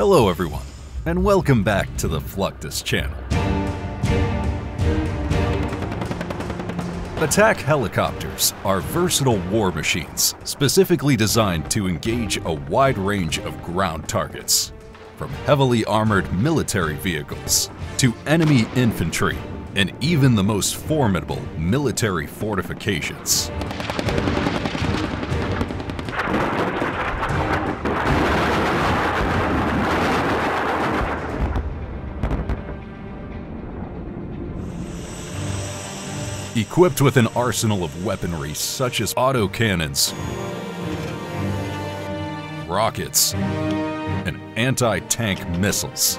Hello everyone, and welcome back to the Fluctus channel. Attack helicopters are versatile war machines specifically designed to engage a wide range of ground targets, from heavily armored military vehicles to enemy infantry and even the most formidable military fortifications. Equipped with an arsenal of weaponry such as autocannons, rockets, and anti-tank missiles,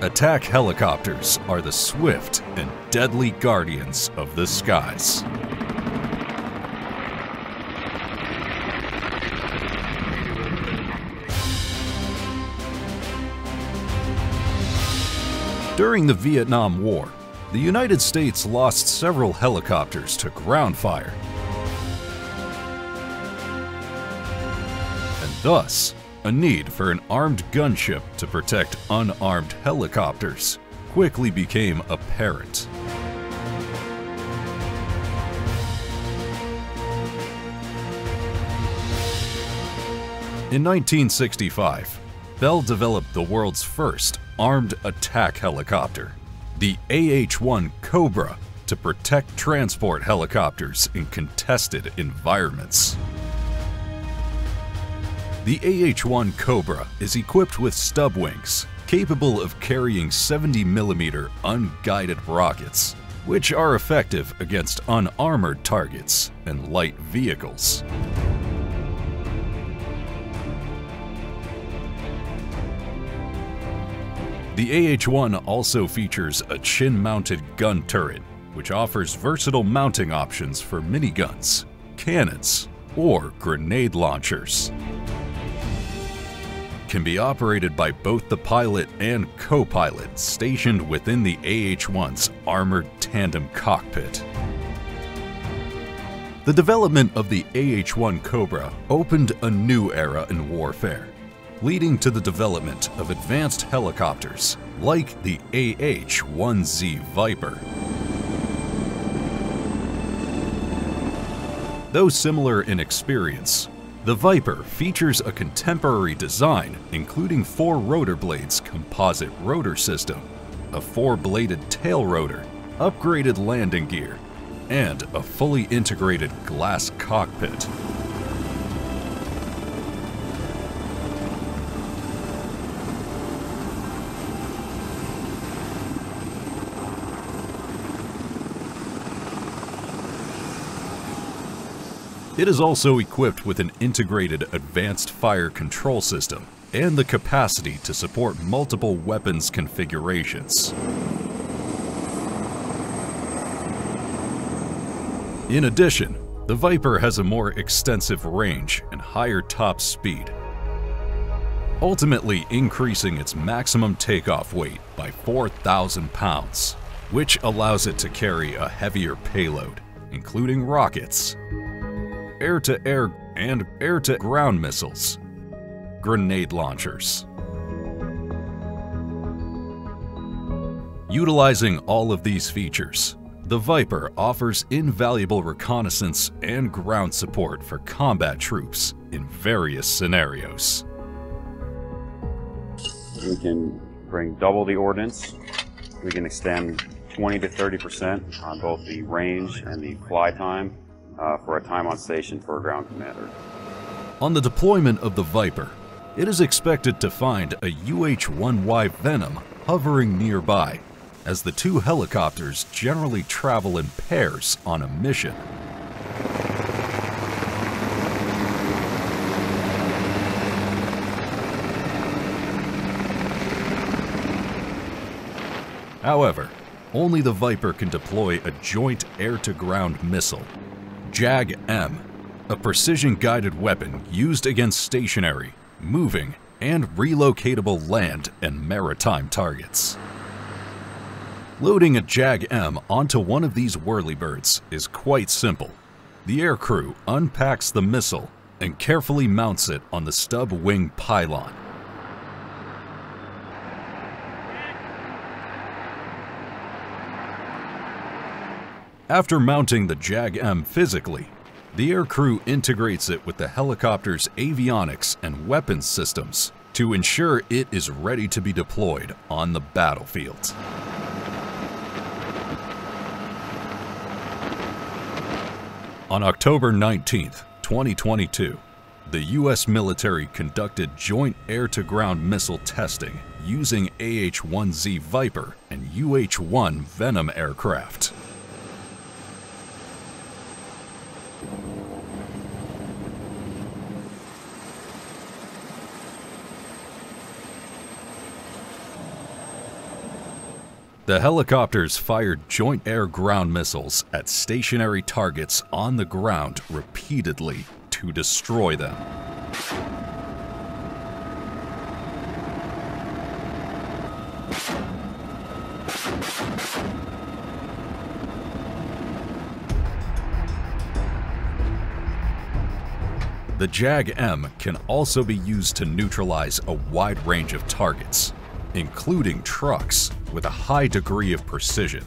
attack helicopters are the swift and deadly guardians of the skies. During the Vietnam War, the United States lost several helicopters to ground fire. And thus, a need for an armed gunship to protect unarmed helicopters quickly became apparent. In 1965, Bell developed the world's first armed attack helicopter, the AH-1 Cobra, to protect transport helicopters in contested environments. The AH-1 Cobra is equipped with stub wings, capable of carrying 70mm unguided rockets, which are effective against unarmored targets and light vehicles. The AH-1 also features a chin-mounted gun turret, which offers versatile mounting options for miniguns, cannons, or grenade launchers. Can be operated by both the pilot and co-pilot stationed within the AH-1's armored tandem cockpit. The development of the AH-1 Cobra opened a new era in warfare leading to the development of advanced helicopters like the AH-1Z Viper. Though similar in experience, the Viper features a contemporary design including four rotor blades composite rotor system, a four-bladed tail rotor, upgraded landing gear, and a fully integrated glass cockpit. It is also equipped with an integrated advanced fire control system and the capacity to support multiple weapons configurations. In addition, the Viper has a more extensive range and higher top speed, ultimately increasing its maximum takeoff weight by 4,000 pounds, which allows it to carry a heavier payload, including rockets, air-to-air and air-to-ground missiles, grenade launchers. Utilizing all of these features, the Viper offers invaluable reconnaissance and ground support for combat troops in various scenarios. We can bring double the ordnance. We can extend 20 to 30% on both the range and the fly time uh, for a time on station for a ground commander. On the deployment of the Viper, it is expected to find a UH-1Y Venom hovering nearby, as the two helicopters generally travel in pairs on a mission. However, only the Viper can deploy a joint air-to-ground missile JAG-M, a precision-guided weapon used against stationary, moving, and relocatable land and maritime targets. Loading a JAG-M onto one of these whirlybirds is quite simple. The aircrew unpacks the missile and carefully mounts it on the stub wing pylon. After mounting the JAG-M physically, the aircrew integrates it with the helicopter's avionics and weapons systems to ensure it is ready to be deployed on the battlefield. On October 19, 2022, the U.S. military conducted joint air-to-ground missile testing using AH-1Z Viper and UH-1 Venom aircraft. The helicopters fired joint air-ground missiles at stationary targets on the ground repeatedly to destroy them. The JAG-M can also be used to neutralize a wide range of targets, including trucks, with a high degree of precision,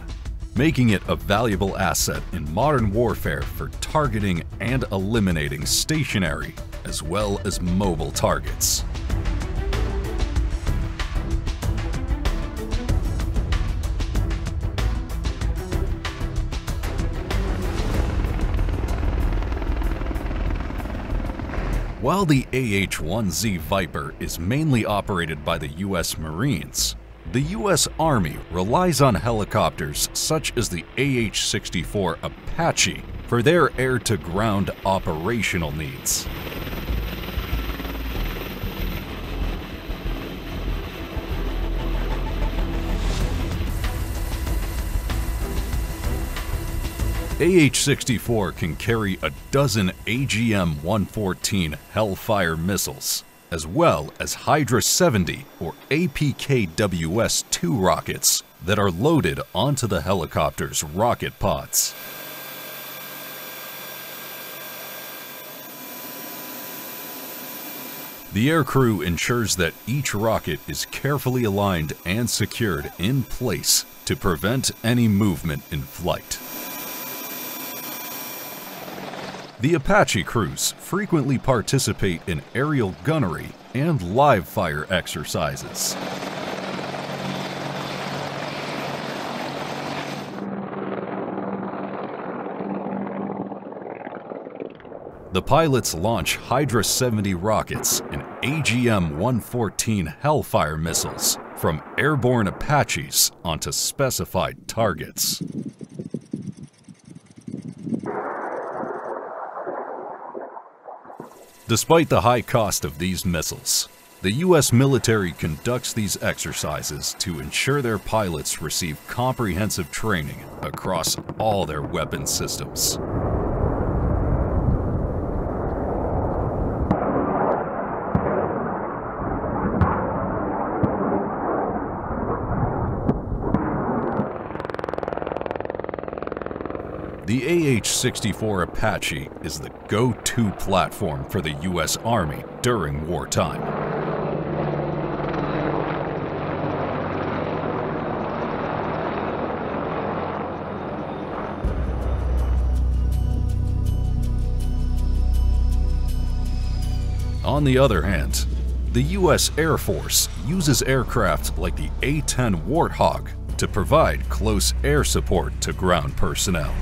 making it a valuable asset in modern warfare for targeting and eliminating stationary as well as mobile targets. While the AH-1Z Viper is mainly operated by the U.S. Marines, the U.S. Army relies on helicopters such as the AH-64 Apache for their air-to-ground operational needs. AH-64 can carry a dozen AGM-114 Hellfire missiles, as well as Hydra 70 or APKWS-2 rockets that are loaded onto the helicopter's rocket pods. The aircrew ensures that each rocket is carefully aligned and secured in place to prevent any movement in flight. The Apache crews frequently participate in aerial gunnery and live fire exercises. The pilots launch Hydra 70 rockets and AGM 114 Hellfire missiles from airborne Apaches onto specified targets. Despite the high cost of these missiles, the U.S. military conducts these exercises to ensure their pilots receive comprehensive training across all their weapon systems. The AH-64 Apache is the go-to platform for the U.S. Army during wartime. On the other hand, the U.S. Air Force uses aircraft like the A-10 Warthog to provide close air support to ground personnel.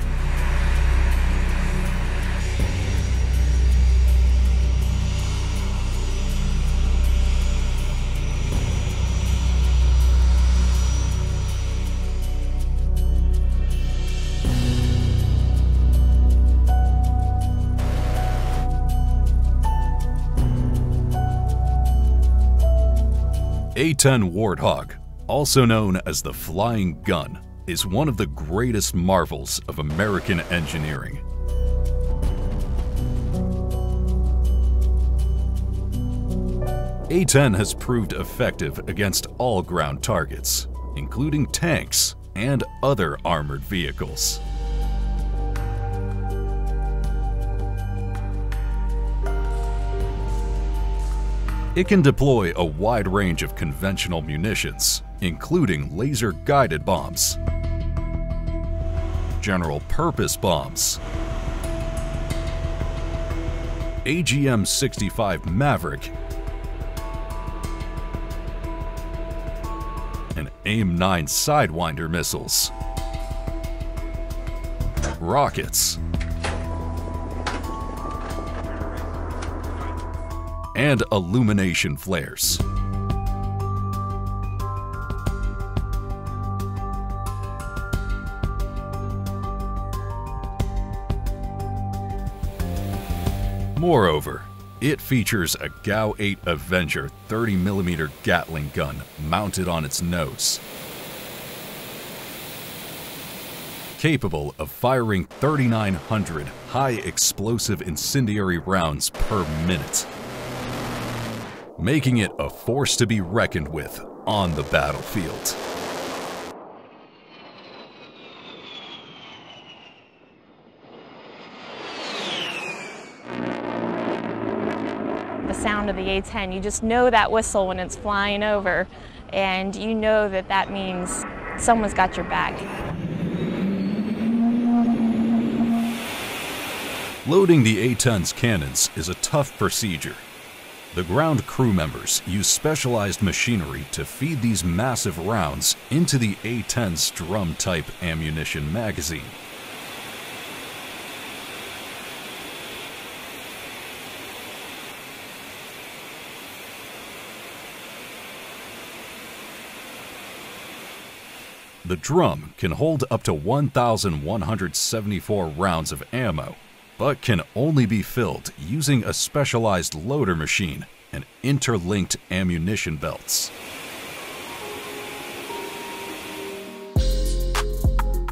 A-10 Warthog, also known as the Flying Gun, is one of the greatest marvels of American engineering. A-10 has proved effective against all ground targets, including tanks and other armored vehicles. It can deploy a wide range of conventional munitions, including laser-guided bombs, general purpose bombs. AGM 65 Maverick and AIM 9 Sidewinder missiles. Rockets. And illumination flares. Moreover, it features a GAU-8 Avenger 30mm Gatling gun mounted on its nose. Capable of firing 3,900 high explosive incendiary rounds per minute, making it a force to be reckoned with on the battlefield. the sound of the A-10. You just know that whistle when it's flying over, and you know that that means someone's got your back. Loading the A-10's cannons is a tough procedure. The ground crew members use specialized machinery to feed these massive rounds into the A-10's drum-type ammunition magazine. The drum can hold up to 1,174 rounds of ammo, but can only be filled using a specialized loader machine and interlinked ammunition belts.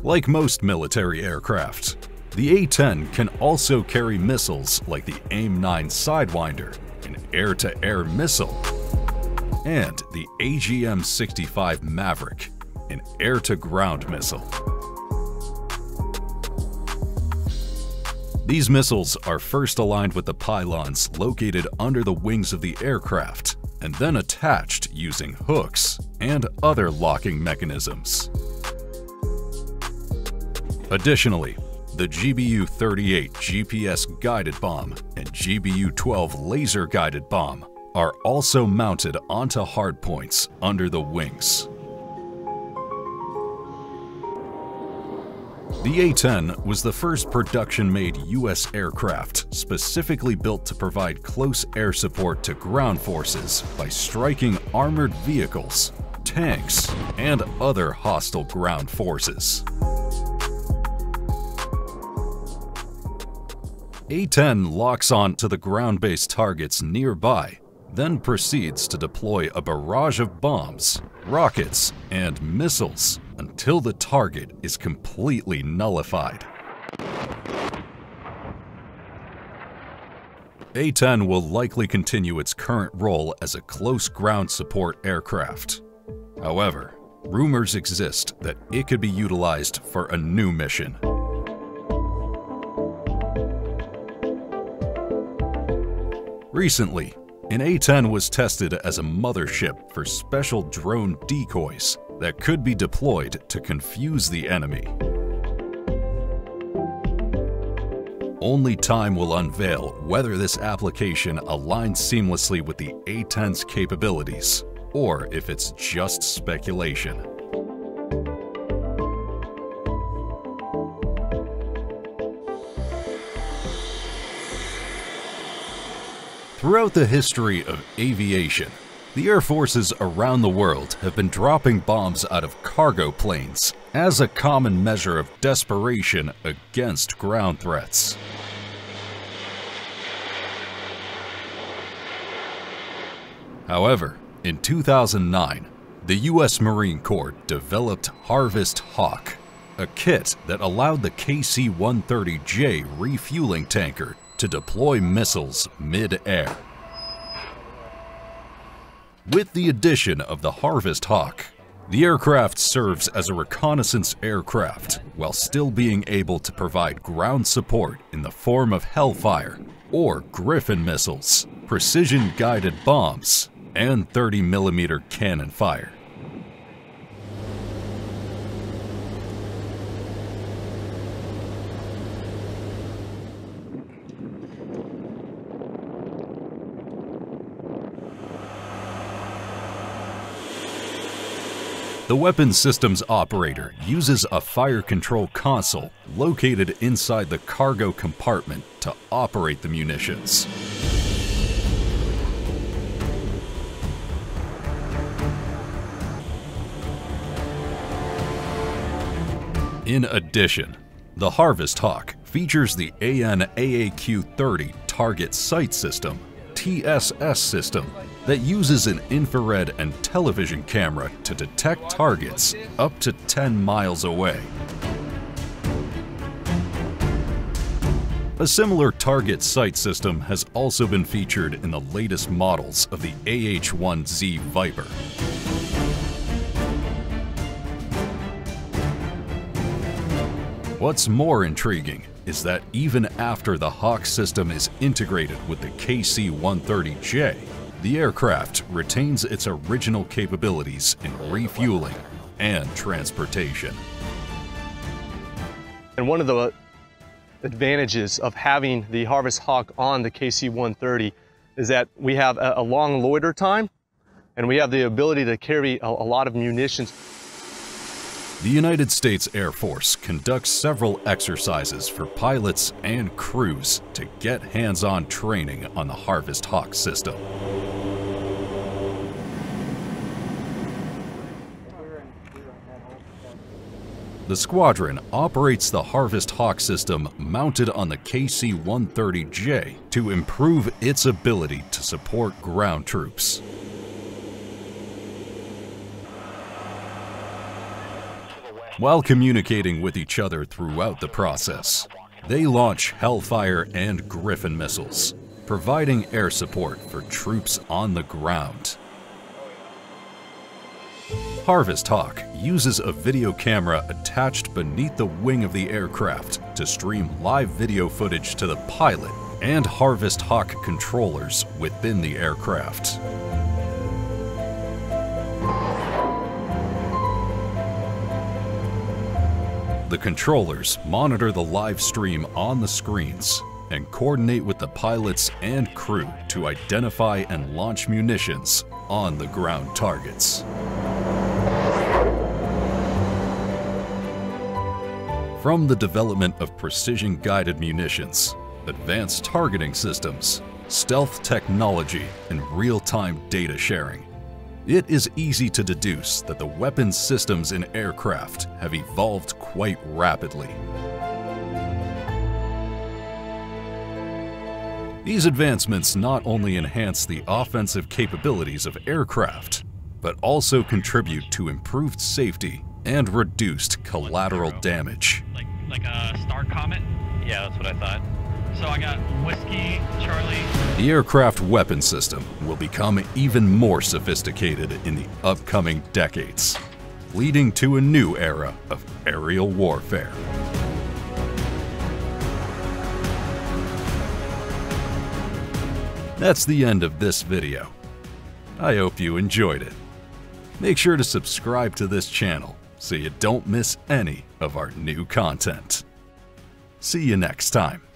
Like most military aircraft, the A-10 can also carry missiles like the AIM-9 Sidewinder, an air-to-air missile, and the AGM-65 Maverick, an air-to-ground missile. These missiles are first aligned with the pylons located under the wings of the aircraft and then attached using hooks and other locking mechanisms. Additionally, the GBU-38 GPS-guided bomb and GBU-12 laser-guided bomb are also mounted onto hardpoints under the wings. The A-10 was the first production-made U.S. aircraft specifically built to provide close air support to ground forces by striking armored vehicles, tanks, and other hostile ground forces. A-10 locks on to the ground-based targets nearby, then proceeds to deploy a barrage of bombs, rockets, and missiles until the target is completely nullified. A-10 will likely continue its current role as a close ground support aircraft. However, rumors exist that it could be utilized for a new mission. Recently, an A-10 was tested as a mothership for special drone decoys that could be deployed to confuse the enemy. Only time will unveil whether this application aligns seamlessly with the A-10's capabilities, or if it's just speculation. Throughout the history of aviation, the air forces around the world have been dropping bombs out of cargo planes as a common measure of desperation against ground threats. However, in 2009, the U.S. Marine Corps developed Harvest Hawk, a kit that allowed the KC-130J refueling tanker to deploy missiles mid-air. With the addition of the Harvest Hawk, the aircraft serves as a reconnaissance aircraft while still being able to provide ground support in the form of Hellfire or Griffin missiles, precision-guided bombs, and 30mm cannon fire. The weapon systems operator uses a fire control console located inside the cargo compartment to operate the munitions. In addition, the Harvest Hawk features the AN AAQ-30 Target Sight System TSS system that uses an infrared and television camera to detect targets up to 10 miles away. A similar target sight system has also been featured in the latest models of the AH-1Z Viper. What's more intriguing is that even after the Hawk system is integrated with the KC-130J, the aircraft retains its original capabilities in refueling and transportation. And one of the advantages of having the Harvest Hawk on the KC-130 is that we have a, long loiter time and we have the ability to carry a, lot of munitions the United States Air Force conducts several exercises for pilots and crews to get hands-on training on the Harvest Hawk system. The squadron operates the Harvest Hawk system mounted on the KC-130J to improve its ability to support ground troops. While communicating with each other throughout the process, they launch Hellfire and Griffin missiles, providing air support for troops on the ground. Harvest Hawk uses a video camera attached beneath the wing of the aircraft to stream live video footage to the pilot and Harvest Hawk controllers within the aircraft. The controllers monitor the live stream on the screens and coordinate with the pilots and crew to identify and launch munitions on the ground targets. From the development of precision-guided munitions, advanced targeting systems, stealth technology, and real-time data sharing, it is easy to deduce that the weapons systems in aircraft have evolved quite rapidly. These advancements not only enhance the offensive capabilities of aircraft, but also contribute to improved safety and reduced collateral damage. Like, like a star comet? Yeah, that's what I thought. So I got Whiskey, Charlie. The aircraft weapon system will become even more sophisticated in the upcoming decades, leading to a new era of aerial warfare. That's the end of this video. I hope you enjoyed it. Make sure to subscribe to this channel so you don't miss any of our new content. See you next time.